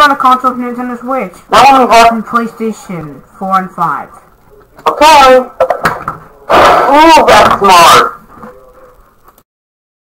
about a console for Nintendo Switch? No one got And PlayStation 4 and 5. Okay. Ooh, that's smart.